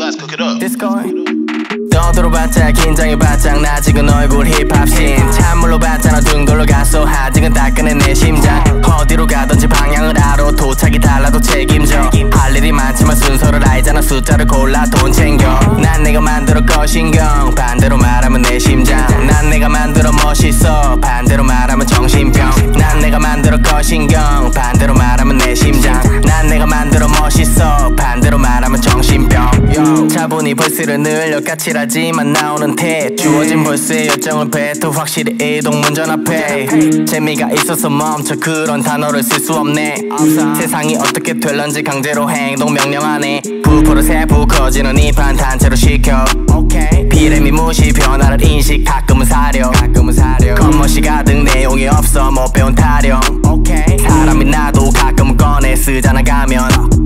Let's cook it up. This going. 떠들어봤자 긴장이 바짝 나 지금 얼굴 힙합신 찬물로 봤잖아 등 돌려가서 아직은 따끈해 내 심장. 어디로 가든지 방향을 알아. 도착이 달라도 책임져. 할 일이 많지만 순서를 알잖아. 숫자를 골라 돈 챙겨. 난 내가 만들어 거신경. 반대로 말하면 내 심장. 난 내가 만들어 멋있어. 반대 차분히 벌스를 늘려 까칠하지만 나오는 태. 주어진 벌스의 열정을 뱉어 확실히 이동 문전 앞에 재미가 있어서 멈춰 그런 단어를 쓸 수 없네. 세상이 어떻게 될런지 강제로 행동 명령하네. 부풀어 세부 커지는 이판 단체로 시켜. 비례미 무시 변화를 인식 가끔은 사려. 가끔은 사려. 겉멋이 가득 내용이 없어 못 배운 타령. 사람이 나도 가끔은 꺼내 쓰잖아 가면.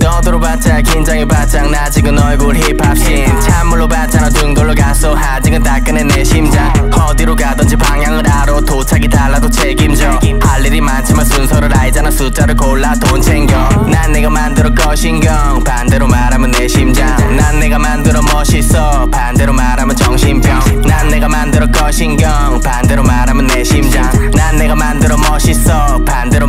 떠들어봤자 긴장이 바짝 나. 지금 얼굴 힙합 신 찬물로 봤잖아. 등 돌려가서 아직은 따끈해 내 심장. 어디로 가든지 방향을 알아. 도착이 달라도 책임져. 할 일이 많지만 순서를 알잖아. 숫자를 골라 돈 챙겨. 난 내가 만들어 거신경. 반대로 말하면 내 심장. 난 내가 만들어 멋있어. 반대로 말하면 정신병. 난 내가 만들어 거신경. 반대로 말하면 내 심장. 난 내가 만들어 멋있어. 반대로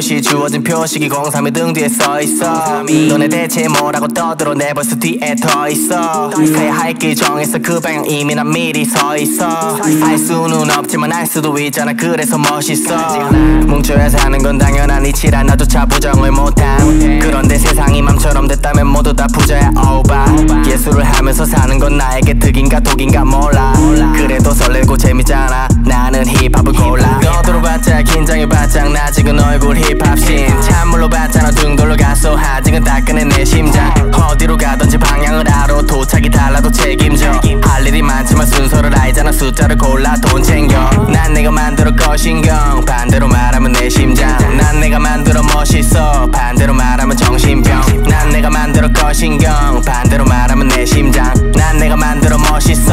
표시 주어진 표식이 03이 등 뒤에 써있어. 너네 대체 뭐라고 떠들어? 내 벌써 뒤에 더 있어. 해야 할길 정해서 그 방향 이미 난 미리 서있어. 알 수는 없지만 알 수도 있잖아. 그래서 멋있어. 뭉쳐야 사는 건 당연한 이치라 나조차 부정을 못함. 그런데 세상이 맘처럼 됐다면 모두 다 부자야. 오바 예술을 하면서 사는 건 나에게 득인가 독인가 몰 나 지금 얼굴 힙합신 찬물로 봤잖아 등 돌려가서 아직은 따끈해 내 심장. 어디로 가든지 방향을 알아. 도착이 달라도 책임져. 할 일이 많지만 순서를 알잖아. 숫자를 골라 돈 챙겨. 난 내가 만들어 거신경. 반대로 말하면 내 심장. 난 내가 만들어 멋있어. 반대로 말하면 정신병. 난 내가 만들어 거신경. 반대로 말하면 내 심장. 난 내가 만들어 멋있어